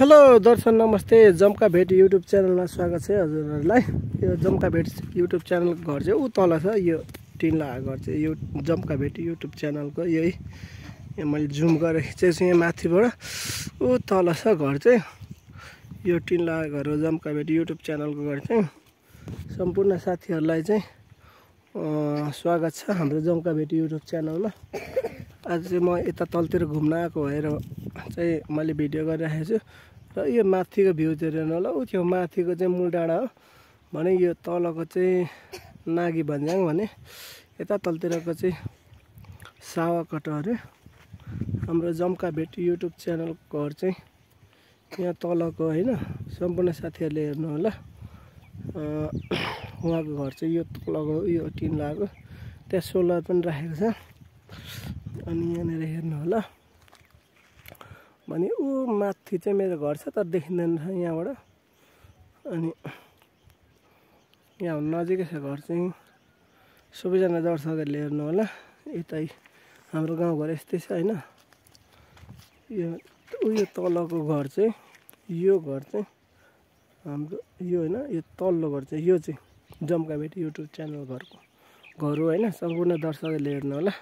Hello दर्शन नमस्ते। जम्का भेट YouTube च्यानलमा स्वागत छ हजुरहरूलाई। यो जम्का भेट युट्युब च्यानलको घर चाहिँ ऊ तल छ यो टिन लगाएको घर चाहिँ यो जम्का भेट युट्युब च्यानलको यही। यहाँ मैले जुम खिचेको छु यहाँ माथिबाट। ऊ तल छ घर चाहिँ। यो टिन लगाएको घर हो जम्का भेट युट्युब च्यानलको घर चाहिँ। सम्पूर्ण साथीहरूलाई चाहिँ स्वागत छ हाम्रो जम्का भेट युट्युब च्यानलमा। आज चाहिँ म यता तलतिर घुम्न आएको भएर चाहिँ मैले भिडियो गरिराखेको छु। र यो माथिको भ्यूतिर हेर्नु होला। ऊ त्यो माथिको चाहिँ मूल डाँडा हो। भने यो तलको चाहिँ नागी भन्ज्याङ भने यता तलतिरको चाहिँ सावाकट अरे हाम्रो जम्का भेट युट्युब च्यानलको घर चाहिँ यहाँ तलको होइन। सम्पूर्ण साथीहरूले हेर्नु होला। उहाँको घर चाहिँ यो तलको यो टिन लगाएको। त्यहाँ सोलर पनि राखेको छ। अनि यहाँनिर हेर्नु होला। भने ऊ माथि चाहिँ मेरो घर छ तर देखिँदैन रहेछ यहाँबाट। अनि यहाँ नजिकै छ घर चाहिँ। सबैजना दर्शकहरूले हेर्नु होला। यतै हाम्रो गाउँघर यस्तै छ होइन? यो उयो तलको घर चाहिँ यो घर चाहिँ हाम्रो यो होइन यो तल्लो घर चाहिँ यो चाहिँ जम्का भेट युट्युब च्यानल घरको घर हो होइन? सम्पूर्ण दर्शकहरूले हेर्नु होला।